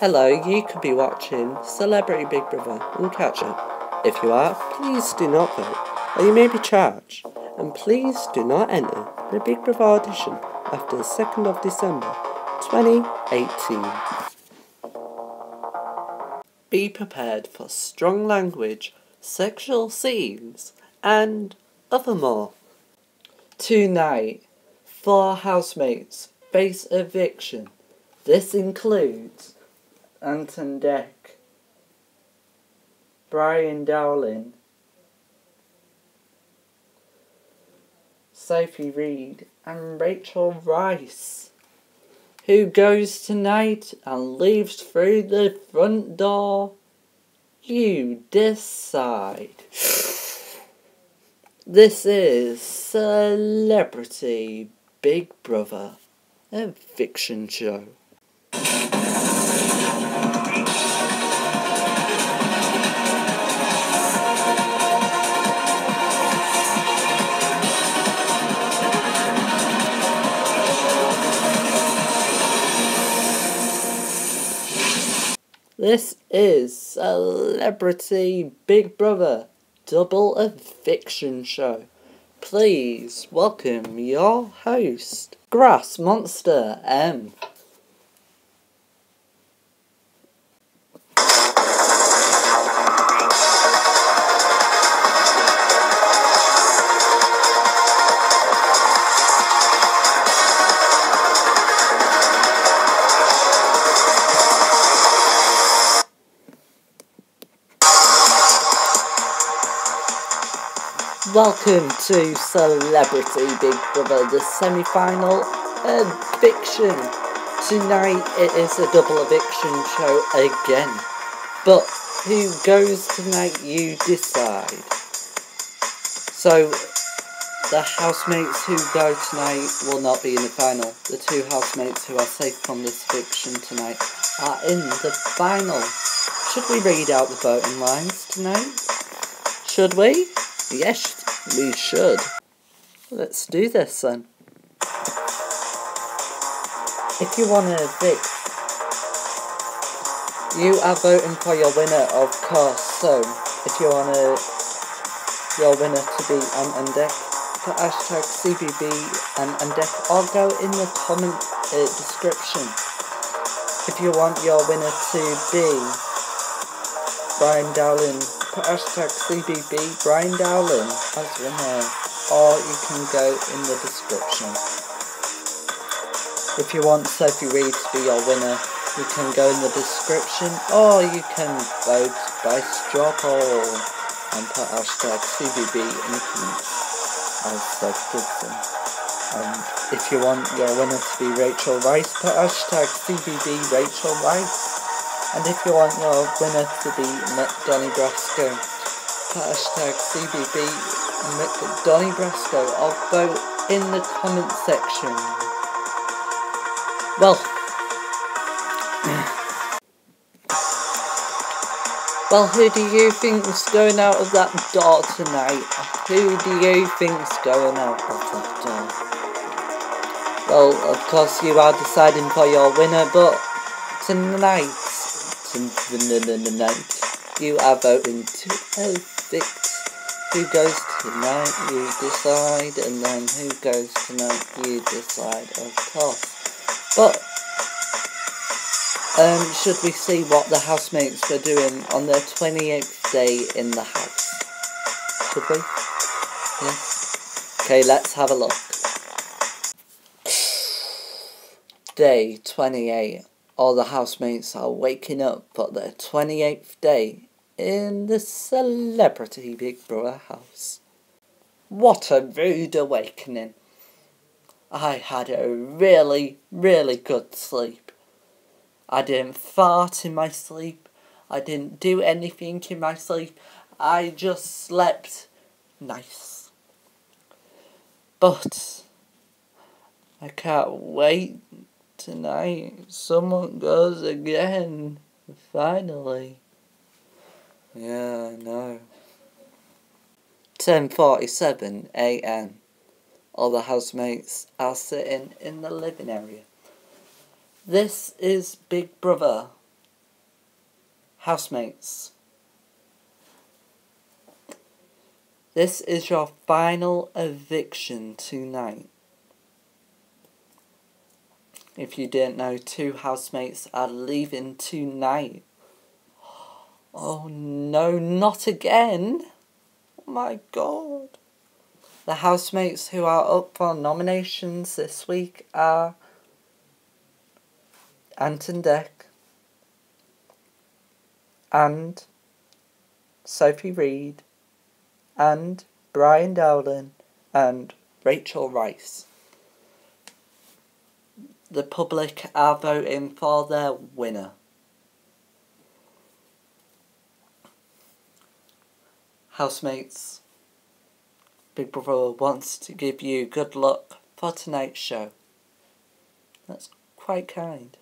Hello, you could be watching Celebrity Big Brother and catch up. If you are, please do not vote, or you may be charged. And please do not enter the Big Brother audition after the 2nd of December 2018. Be prepared for strong language, sexual scenes, and other more. Tonight, four housemates face eviction. This includes Ant and Dec, Brian Dowling, Sophie Reed, and Rachel Rice. Who goes tonight and leaves through the front door? You decide. This is Celebrity Big Brother, a fiction show. This is Celebrity Big Brother, double a fiction show. Please welcome your host, Grass Monster M. Welcome to Celebrity Big Brother, the semi final eviction. Tonight it is a double eviction show again. But who goes tonight, you decide. So, the housemates who go tonight will not be in the final. The two housemates who are safe from this eviction tonight are in the final. Should we read out the voting lines tonight? Should we? Yes, we should. Let's do this then. If you want to evict, you are voting for your winner, of course. So, if you want to, your winner to be on Undeck, put hashtag CBB and Undeck or go in the comment uh, description. If you want your winner to be Brian Dowling hashtag CBB Brian Dowling as winner, or you can go in the description. If you want Sophie Reed to be your winner, you can go in the description, or you can vote by straw poll and put hashtag CBB comments as Sophie Gibson. And if you want your winner to be Rachel Rice, put hashtag CBB Rachel Rice. And if you want your winner to be Brasco, hashtag CBB Donny Brasco or vote in the comment section. Well, well, who do you think's going out of that door tonight? Who do you think's going out of that door? Well, of course you are deciding for your winner, but tonight You are voting to evict. Who goes tonight, you decide, and then who goes tonight, you decide, of course. But, um, should we see what the housemates were doing on their 28th day in the house? Should we? Yes? Okay, let's have a look. Day 28 all the housemates are waking up for their 28th day in the celebrity Big Brother house. What a rude awakening! I had a really, really good sleep. I didn't fart in my sleep. I didn't do anything in my sleep. I just slept nice. But I can't wait tonight someone goes again. Finally. Yeah, I know. 10.47 a.m. All the housemates are sitting in the living area. This is Big Brother Housemates. This is your final eviction tonight. If you didn't know, two housemates are leaving tonight. Oh no, not again! Oh my god. The housemates who are up for nominations this week are Ant and Dec and Sophie Reid and Brian Dowling and Rachel Rice the public are voting for their winner. Housemates, Big Brother wants to give you good luck for tonight's show. That's quite kind.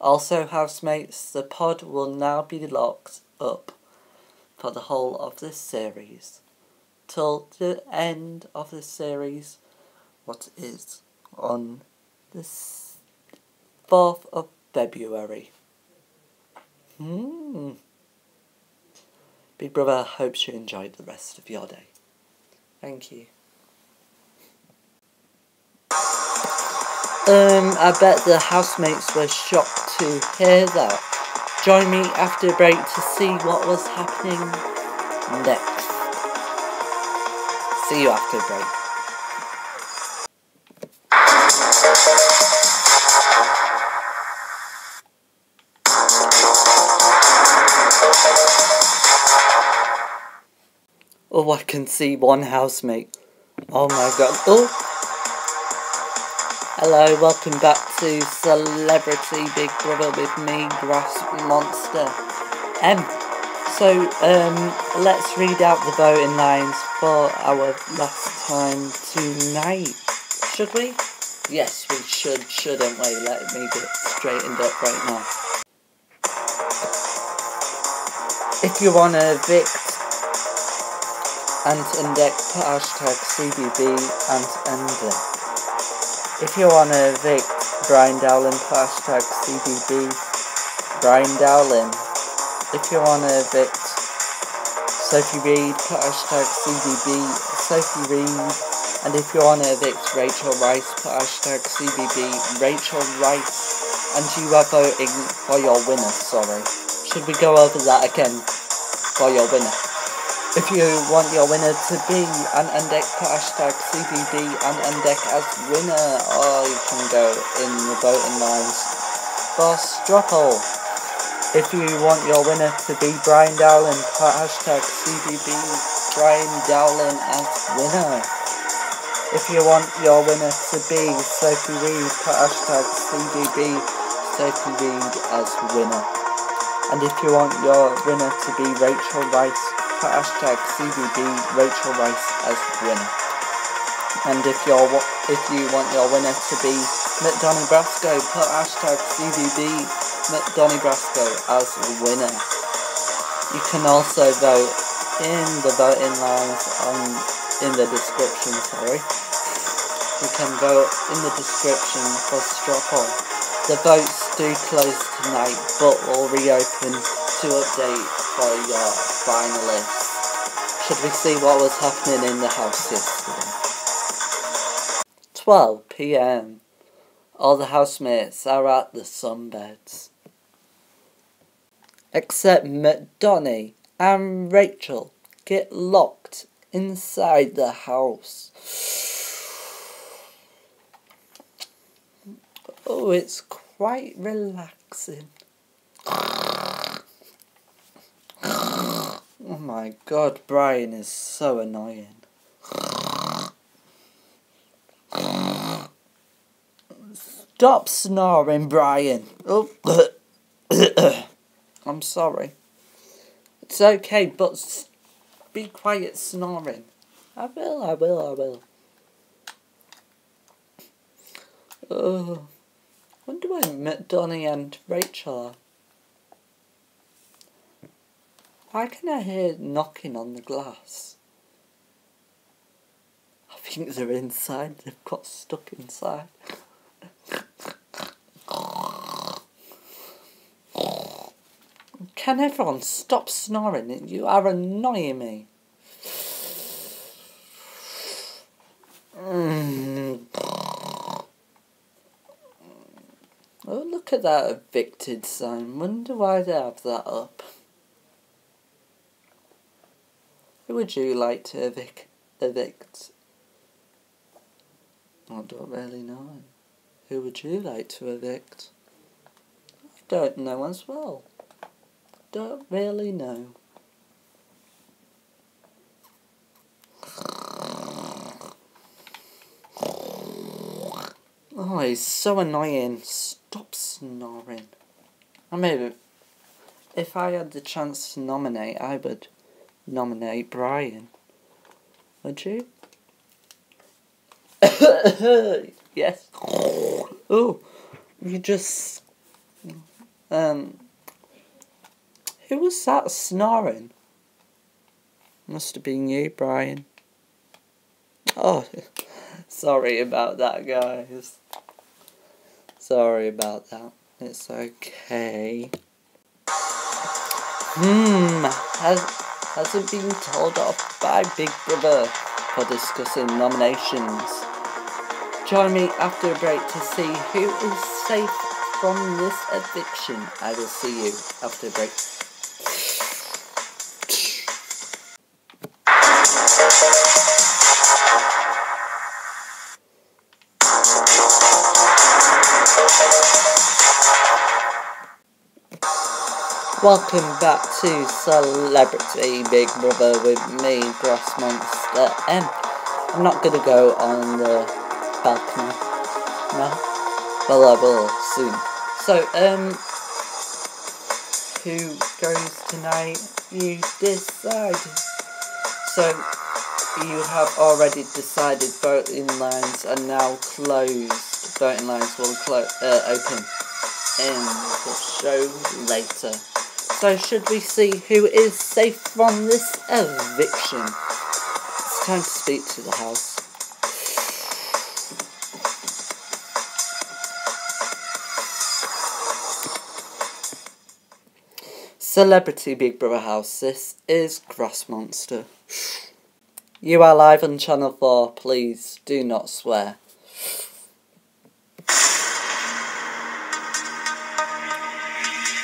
Also, housemates, the pod will now be locked up for the whole of this series. Till the end of this series, what is on the 4th of February. Hmm. Big Brother hopes you enjoyed the rest of your day. Thank you. Um, I bet the housemates were shocked to hear that. Join me after break to see what was happening next. See you after break. Oh, I can see one housemate. Oh my god. Oh! Hello, welcome back to Celebrity Big Brother with me, Grass Monster. Um, so, um, let's read out the voting lines for our last time tonight. Should we? Yes, we should, shouldn't we? Let me get straightened up right now. If you want evict Ant and put hashtag CBB and Dec. If you want to evict Brian Dowling, hashtag CBB Brian Dowling. If you want to evict Sophie Reed, hashtag CBB Sophie Reed. And if you want to evict Rachel Rice, hashtag CBB Rachel Rice. And you are voting for your winner, sorry. Should we go over that again for your winner? If you want your winner to be an Endek, put hashtag CBB and Endek as winner. Or you can go in the voting lines for Struggle. If you want your winner to be Brian Dowling, put hashtag CBB Brian Dowling as winner. If you want your winner to be Sophie Reid, put hashtag CBB Sophie Reid as winner. And if you want your winner to be Rachel Rice, hashtag CBB Rachel Rice as winner. And if you if you want your winner to be Donnie Brasco, put hashtag CBB Donnie Brasco as winner. You can also vote in the voting lines on in the description, sorry you can vote in the description for straw poll. The votes do close tonight, but will reopen to update for your finalists. Should we see what was happening in the house yesterday? 12 pm. All the housemates are at the sunbeds. Except McDonnie and Rachel get locked inside the house. Oh, it's quite relaxing. My god, Brian is so annoying. Stop snoring, Brian. Oh, I'm sorry. It's okay, but be quiet snoring. I will, I will, I will. Oh. Wonder where McDonnie and Rachel are. Why can I hear knocking on the glass? I think they're inside. They've got stuck inside. can everyone stop snoring? You are annoying me. Mm. Oh, look at that evicted sign. Wonder why they have that up. Who would you like to evict? evict? I don't really know. Who would you like to evict? I don't know as well. Don't really know. Oh, he's so annoying. Stop snoring. I mean, if I had the chance to nominate, I would nominate Brian. Would you? yes. Oh, you just. Um. Who was that snoring? Must have been you, Brian. Oh, sorry about that, guys. Sorry about that. It's okay. Hmm, hasn't been told off by Big Brother for discussing nominations. Join me after a break to see who is safe from this eviction. I will see you after a break. Welcome back to Celebrity Big Brother with me, Grass Monster M. I'm not gonna go on the balcony. No? Well, I will soon. So, um, who goes tonight? You decide. So, you have already decided voting lines are now closed. Voting lines will clo- uh, open in the show later. So should we see who is safe from this eviction? It's time to speak to the house. Celebrity Big Brother House, this is Grass Monster. You are live on Channel 4, please do not swear.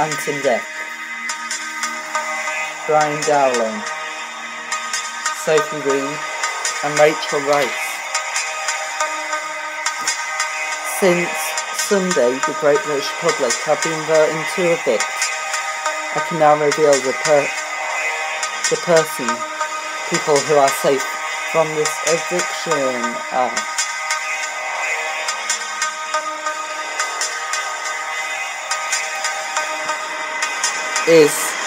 Ant and Dec. Brian Dowling, Sophie Reed, and Rachel Rice. Since Sunday, the Great British public have been voting to evict. I can now reveal the per the person, people who are safe from this eviction are. Is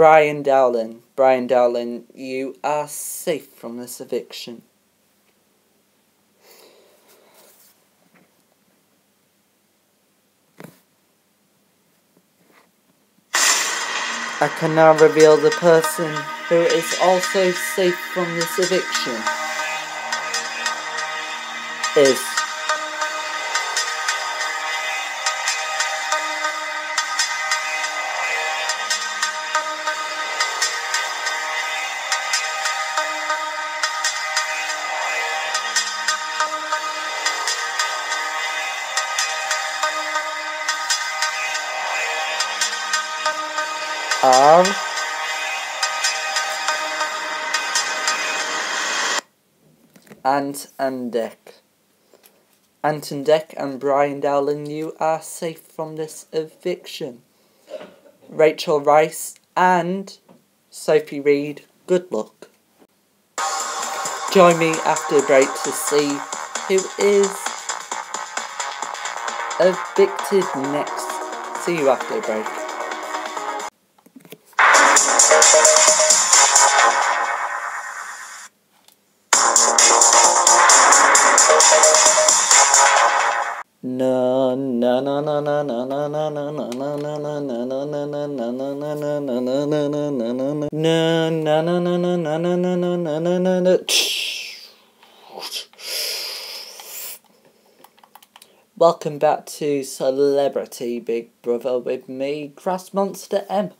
Brian Dowling. Brian Dowling, you are safe from this eviction. I can now reveal the person who is also safe from this eviction. Is are Ant and Dec. Ant and Dec and Brian Dowling, you are safe from this eviction. Rachel Rice and Sophie Reed, good luck. Join me after the break to see who is evicted next. See you after the break. Welcome back to Celebrity Big Brother with me, Grass Monster M.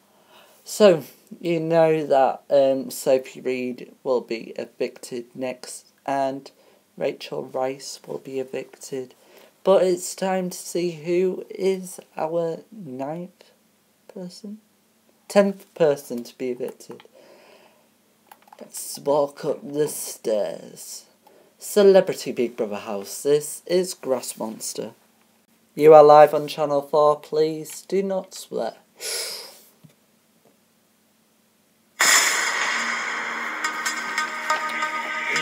So, you know that um, Sophie Reid will be evicted next and Rachel Rice will be evicted. But it's time to see who is our ninth person? Tenth person to be evicted. Let's walk up the stairs. Celebrity Big Brother House. This is Grass Monster. You are live on Channel 4. Please do not swear.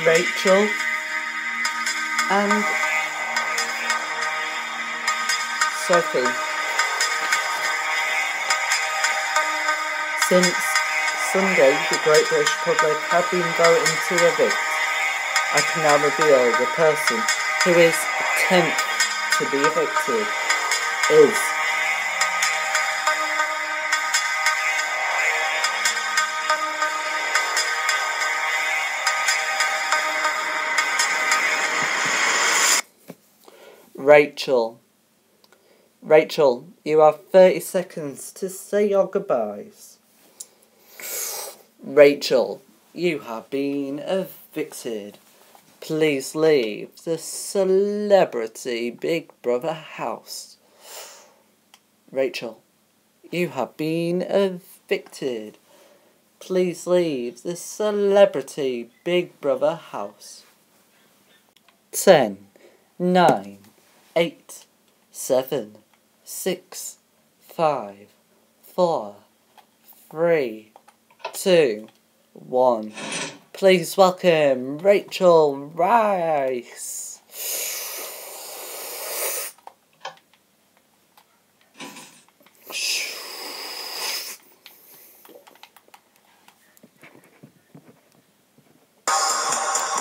Rachel and Sophie. Since Sunday, the Great British public have been voting to evict. I can now reveal the person who is tenth to be evicted is Rachel. Rachel, you have 30 seconds to say your goodbyes. Rachel, you have been evicted. Please leave the celebrity Big Brother house. Rachel, you have been evicted. Please leave the celebrity Big Brother house. 10, 9, 8, 7, 6, 5, 4, 3, 2, 1. Please welcome Rachel Rice.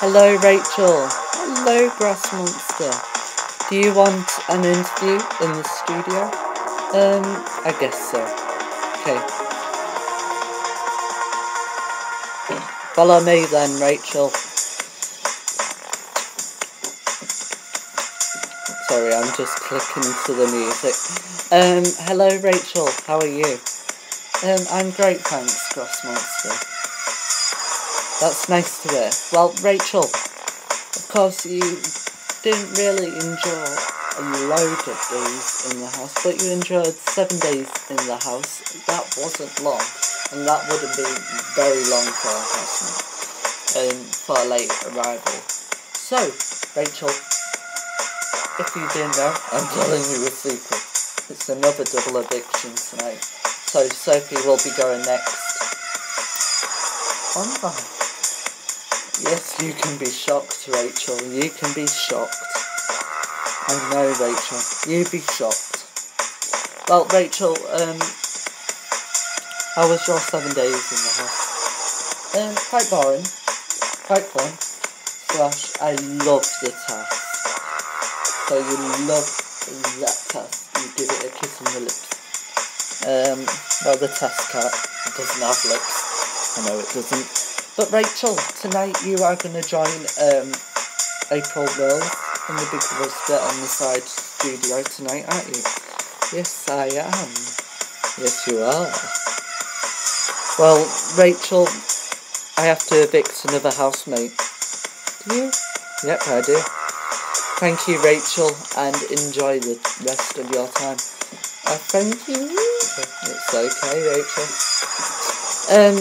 Hello, Rachel. Hello, Grass Monster. Do you want an interview in the studio? Um, I guess so. Okay. Follow me then, Rachel. Sorry, I'm just clicking to the music. Um, hello, Rachel. How are you? Um, I'm great, thanks, Grass Monster. That's nice to hear. Well, Rachel, of course you didn't really enjoy a load of days in the house, but you enjoyed seven days in the house. That wasn't long, and that would have been very long for a housemate, um, for a late arrival. So, Rachel, if you didn't know, I'm telling you a secret. It's another double eviction tonight. So Sophie will be going next. Alright. Yes, you can be shocked, Rachel. You can be shocked. I know, Rachel. You be shocked. Well, Rachel, um, how was your seven days in the house? Um, quite boring. Quite fun. Slash, I love the task. So you love that task. You give it a kiss on the lips. Um, well, the task cat doesn't have lips. I know it doesn't. But Rachel, tonight you are going to join um, April Mills in the Big Brother on the Side studio tonight, aren't you? Yes, I am. Yes, you are. Well, Rachel, I have to evict another housemate. Do you? Yep, I do. Thank you, Rachel, and enjoy the rest of your time. Uh, thank you. It's okay, Rachel. Um,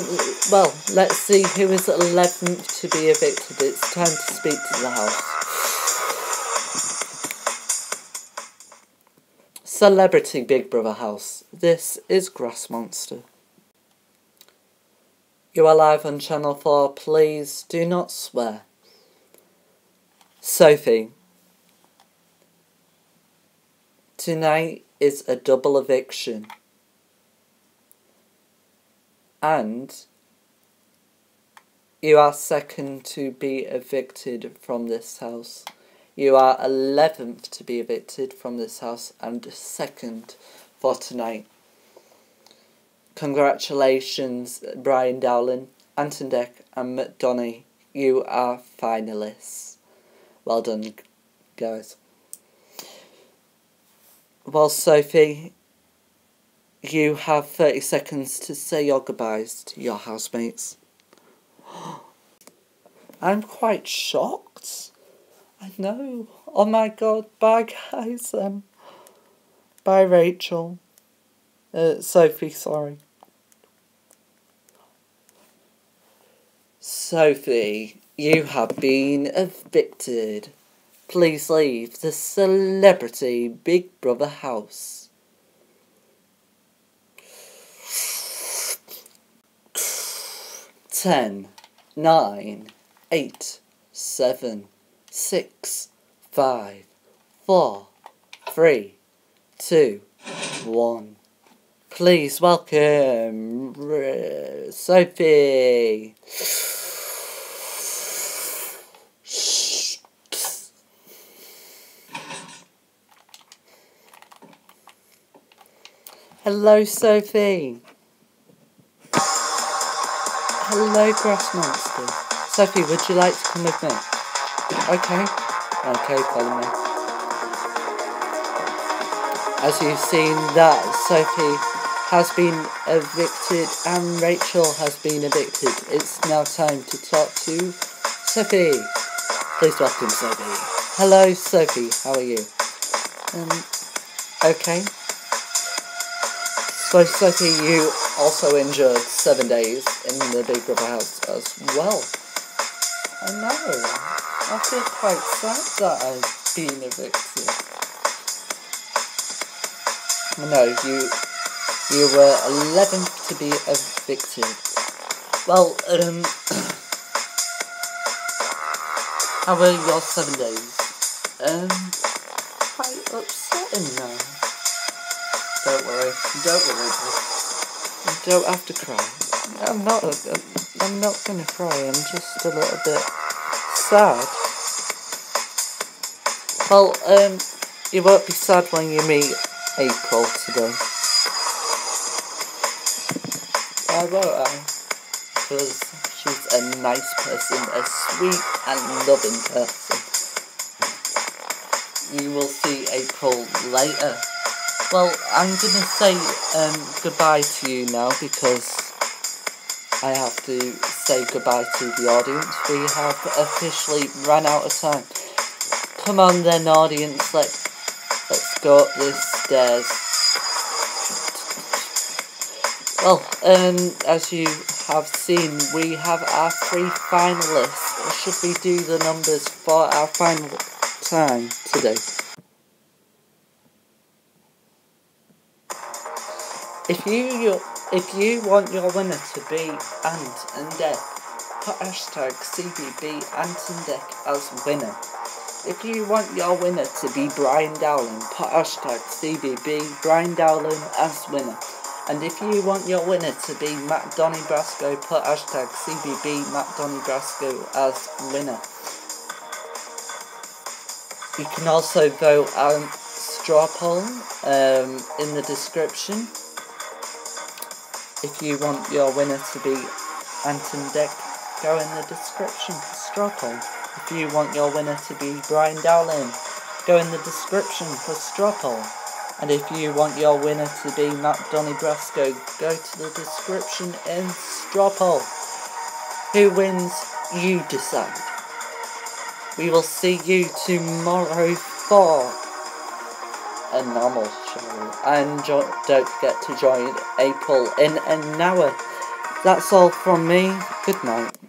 well, let's see who is 11th to be evicted. It's time to speak to the house. Celebrity Big Brother House. This is Grass Monster. You are live on Channel 4. Please do not swear. Sophie. Tonight is a double eviction and you are second to be evicted from this house. You are 11th to be evicted from this house and second for tonight. Congratulations, Brian Dowling, Ant and Dec, and McDonough. You are finalists. Well done, guys. Well, Sophie, you have 30 seconds to say your goodbyes to your housemates. I'm quite shocked. I know. Oh my god. Bye, guys. Um, bye, Rachel. Uh, Sophie, sorry. Sophie, you have been evicted. Please leave the celebrity Big Brother house. Ten, nine, eight, seven, six, five, four, three, two, one. Please welcome Sophie. Hello, Sophie. Hello, Grass Monster. Sophie, would you like to come with me? Okay. Okay, follow me. As you've seen that Sophie has been evicted and Rachel has been evicted, it's now time to talk to Sophie. Please welcome Sophie. Hello, Sophie. How are you? Um, okay. So, Sophie, you also injured seven days in the Big Brother house as well. I know. I feel quite sad that I've been evicted. No, you you were eleventh to be evicted. Well, um, how were your seven days? Um, quite upsetting now. Don't worry, don't worry. You don't have to cry. I'm not. I'm not gonna cry. I'm just a little bit sad. Well, um, you won't be sad when you meet April today. Why won't I? Because she's a nice person, a sweet and loving person. You will see April later. Well, I'm gonna say um, goodbye to you now because I have to say goodbye to the audience. We have officially run out of time. Come on then, audience, let, let's go up the stairs. Well, um, as you have seen, we have our three finalists. Should we do the numbers for our final time today? If you if you want your winner to be Ant and Dec, put hashtag CBB Ant and Dec as winner. If you want your winner to be Brian Dowling, put hashtag CBB Brian Dowling as winner. And if you want your winner to be Matt Donny Brasco, put hashtag CBB Matt Donny Brasco as winner. You can also vote on straw poll um, in the description. If you want your winner to be Ant and Dec, go in the description for straw poll. If you want your winner to be Brian Dowling, go in the description for straw poll. And if you want your winner to be Matt Donny Brasco, go to the description in straw poll. Who wins, you decide. We will see you tomorrow for a show. And don't forget to join April in an hour. That's all from me. Good night.